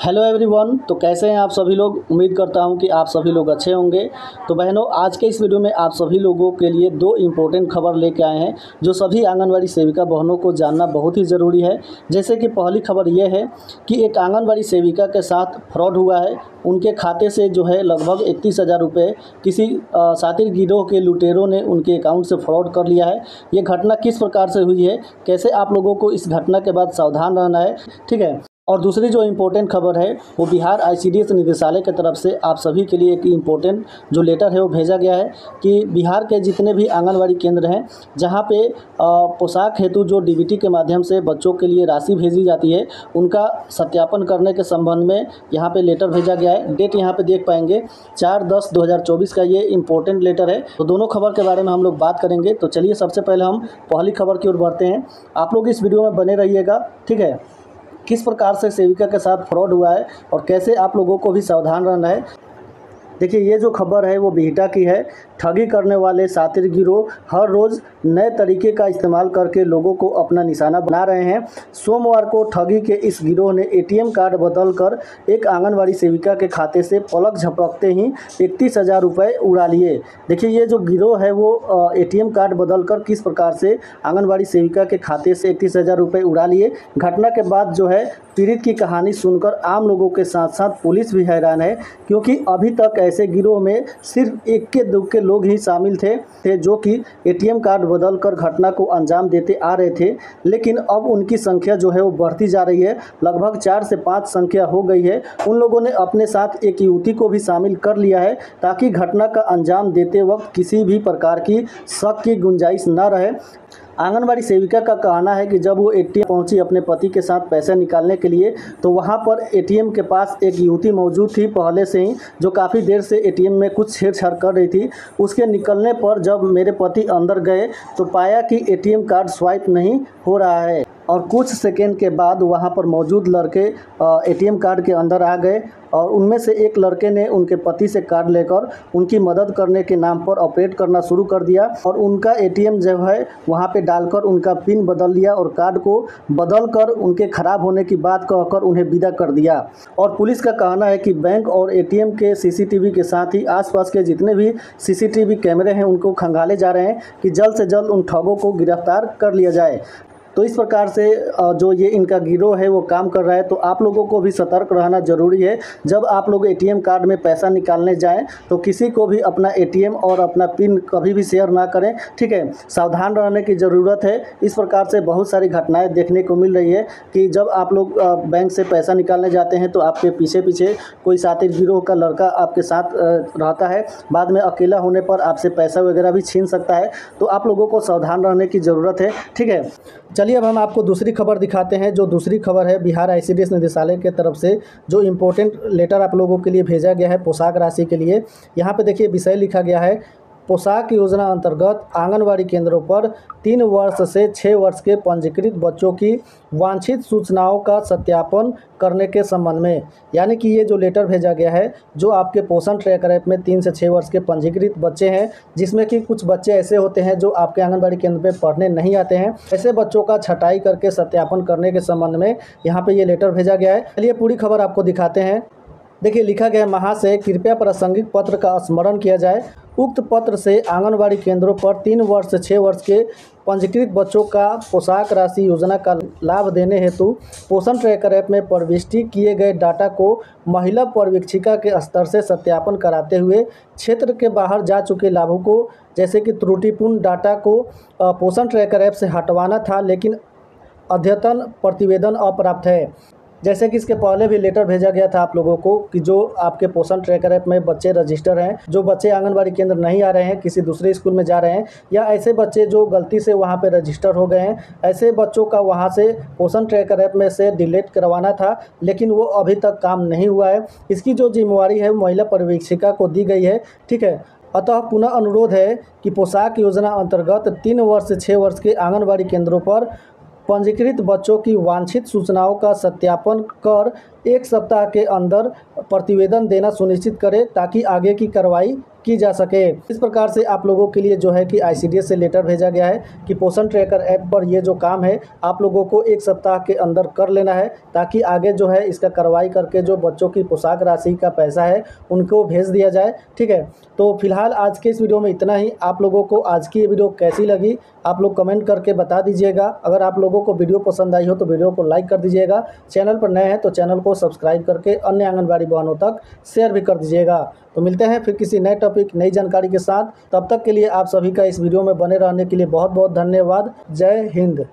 Hello everyone तो कैसे हैं आप सभी लोग? उम्मीद करता हूँ कि आप सभी लोग अच्छे होंगे। तो बहनों, आज के इस वीडियो में आप सभी लोगों के लिए दो इम्पोर्टेंट खबर लेके आए हैं, जो सभी आंगनवाड़ी सेविका बहनों को जानना बहुत ही ज़रूरी है। जैसे कि पहली खबर यह है कि एक आंगनवाड़ी सेविका के साथ फ्रॉड हुआ है। उनके खाते से जो है लगभग इकतीस हज़ार रुपये किसी सातिर गिरोह के लुटेरों ने उनके अकाउंट से फ्रॉड कर लिया है। ये घटना किस प्रकार से हुई है? कैसे आप लोगों को इस घटना के बाद सावधान रहना है? ठीक है और दूसरी जो इम्पोर्टेंट खबर है, वो बिहार आईसीडीएस निदेशालय की तरफ़ से आप सभी के लिए एक इम्पोर्टेंट जो लेटर है, वो भेजा गया है कि बिहार के जितने भी आंगनबाड़ी केंद्र हैं, जहाँ पे पोशाक हेतु जो डीबीटी के माध्यम से बच्चों के लिए राशि भेजी जाती है, उनका सत्यापन करने के संबंध में यहाँ पर लेटर भेजा गया है। डेट यहाँ पर देख पाएँगे, चार दस दो का ये इम्पोर्टेंट लेटर है। तो दोनों खबर के बारे में हम लोग बात करेंगे। तो चलिए सबसे पहले हम पहली खबर की ओर बढ़ते हैं। आप लोग इस वीडियो में बने रहिएगा, ठीक है? किस प्रकार से सेविका के साथ फ्रॉड हुआ है और कैसे आप लोगों को भी सावधान रहना है? देखिए, ये जो खबर है, वो बिहटा की है। ठगी करने वाले सातिर गिरोह हर रोज़ नए तरीके का इस्तेमाल करके लोगों को अपना निशाना बना रहे हैं। सोमवार को ठगी के इस गिरोह ने एटीएम कार्ड बदल कर एक आंगनबाड़ी सेविका के खाते से पलक झपकते ही इकतीस हज़ार रुपये उड़ा लिए। देखिए, ये जो गिरोह है, वो एटीएम कार्ड बदल कर किस प्रकार से आंगनबाड़ी सेविका के खाते से इकतीस हज़ार रुपये उड़ा लिए? घटना के बाद जो है, पीड़ित की कहानी सुनकर आम लोगों के साथ साथ पुलिस भी हैरान है, क्योंकि अभी तक ऐसे गिरोह में सिर्फ़ एक इक्के दुक्के लोग ही शामिल थे थे जो कि एटीएम कार्ड बदल कर घटना को अंजाम देते आ रहे थे। लेकिन अब उनकी संख्या जो है वो बढ़ती जा रही है। लगभग चार से पाँच संख्या हो गई है। उन लोगों ने अपने साथ एक युवती को भी शामिल कर लिया है, ताकि घटना का अंजाम देते वक्त किसी भी प्रकार की शक की गुंजाइश न रहे। आंगनबाड़ी सेविका का कहना है कि जब वो एटीएम पहुँची अपने पति के साथ पैसे निकालने के लिए तो वहाँ पर एटीएम के पास एक युवती मौजूद थी पहले से ही, जो काफ़ी देर से एटीएम में कुछ छेड़छाड़ कर रही थी। उसके निकलने पर जब मेरे पति अंदर गए तो पाया कि एटीएम कार्ड स्वाइप नहीं हो रहा है। और कुछ सेकेंड के बाद वहाँ पर मौजूद लड़के एटीएम कार्ड के अंदर आ गए और उनमें से एक लड़के ने उनके पति से कार्ड लेकर उनकी मदद करने के नाम पर ऑपरेट करना शुरू कर दिया और उनका एटीएम जो है वहाँ पे डालकर उनका पिन बदल लिया और कार्ड को बदल कर उनके ख़राब होने की बात कहकर उन्हें विदा कर दिया। और पुलिस का कहना है कि बैंक और एटीएम के सीसीटीवी के साथ ही आसपास के जितने भी सीसीटीवी कैमरे हैं उनको खंगाले जा रहे हैं कि जल्द से जल्द उन ठगों को गिरफ़्तार कर लिया जाए। तो इस प्रकार से जो ये इनका गिरोह है, वो काम कर रहा है। तो आप लोगों को भी सतर्क रहना ज़रूरी है। जब आप लोग एटीएम कार्ड में पैसा निकालने जाएँ तो किसी को भी अपना एटीएम और अपना पिन कभी भी शेयर ना करें। ठीक है? सावधान रहने की ज़रूरत है। इस प्रकार से बहुत सारी घटनाएँ देखने को मिल रही है कि जब आप लोग बैंक से पैसा निकालने जाते हैं तो आपके पीछे पीछे कोई साथी गिरोह का लड़का आपके साथ रहता है। बाद में अकेला होने पर आपसे पैसा वगैरह भी छीन सकता है। तो आप लोगों को सावधान रहने की ज़रूरत है। ठीक है? चलिए अब हम आपको दूसरी खबर दिखाते हैं, जो दूसरी खबर है बिहार आईसीडीएस निदेशालय के तरफ़ से, जो इम्पोर्टेंट लेटर आप लोगों के लिए भेजा गया है पोशाक राशि के लिए। यहाँ पे देखिए, विषय लिखा गया है पोशाक योजना अंतर्गत आंगनवाड़ी केंद्रों पर तीन वर्ष से छः वर्ष के पंजीकृत बच्चों की वांछित सूचनाओं का सत्यापन करने के संबंध में, यानी कि ये जो लेटर भेजा गया है, जो आपके पोषण ट्रैकर ऐप में तीन से छः वर्ष के पंजीकृत बच्चे हैं, जिसमें कि कुछ बच्चे ऐसे होते हैं जो आपके आंगनबाड़ी केंद्र पे पढ़ने नहीं आते हैं, ऐसे बच्चों का छटाई करके सत्यापन करने के संबंध में यहाँ पर ये लेटर भेजा गया है। चलिए पूरी खबर आपको दिखाते हैं। देखिए, लिखा गया है महाशय कृपया प्रासंगिक पत्र का स्मरण किया जाए। उक्त पत्र से आंगनबाड़ी केंद्रों पर तीन वर्ष से छः वर्ष के पंजीकृत बच्चों का पोशाक राशि योजना का लाभ देने हेतु पोषण ट्रैकर ऐप में प्रविष्टि किए गए डाटा को महिला पर्यवेक्षिका के स्तर से सत्यापन कराते हुए क्षेत्र के बाहर जा चुके लाभुकों जैसे कि त्रुटिपूर्ण डाटा को पोषण ट्रैकर ऐप से हटवाना था, लेकिन अद्यतन प्रतिवेदन अप्राप्त है। जैसे कि इसके पहले भी लेटर भेजा गया था आप लोगों को कि जो आपके पोषण ट्रैकर ऐप में बच्चे रजिस्टर हैं, जो बच्चे आंगनबाड़ी केंद्र नहीं आ रहे हैं, किसी दूसरे स्कूल में जा रहे हैं, या ऐसे बच्चे जो गलती से वहाँ पर रजिस्टर हो गए हैं, ऐसे बच्चों का वहाँ से पोषण ट्रैकर ऐप में से डिलीट करवाना था, लेकिन वो अभी तक काम नहीं हुआ है। इसकी जो जिम्मेवारी है महिला पर्यवेक्षिका को दी गई है, ठीक है? अतः पुनः अनुरोध है कि पोशाक योजना अंतर्गत तीन वर्ष से छः वर्ष के आंगनबाड़ी केंद्रों पर पंजीकृत बच्चों की वांछित सूचनाओं का सत्यापन कर एक सप्ताह के अंदर प्रतिवेदन देना सुनिश्चित करें ताकि आगे की कार्रवाई की जा सके। इस प्रकार से आप लोगों के लिए जो है कि आईसीडीएस से लेटर भेजा गया है कि पोषण ट्रैकर ऐप पर ये जो काम है, आप लोगों को एक सप्ताह के अंदर कर लेना है ताकि आगे जो है इसका कार्रवाई करके जो बच्चों की पोशाक राशि का पैसा है, उनको भेज दिया जाए। ठीक है? तो फ़िलहाल आज के इस वीडियो में इतना ही। आप लोगों को आज की ये वीडियो कैसी लगी, आप लोग कमेंट करके बता दीजिएगा। अगर आप लोगों को वीडियो पसंद आई हो तो वीडियो को लाइक कर दीजिएगा। चैनल पर नए हैं तो चैनल को सब्सक्राइब करके अन्य आंगनबाड़ी बहनों तक शेयर भी कर दीजिएगा। तो मिलते हैं फिर किसी नए टॉपिक नई जानकारी के साथ। तब तक के लिए आप सभी का इस वीडियो में बने रहने के लिए बहुत बहुत धन्यवाद। जय हिंद।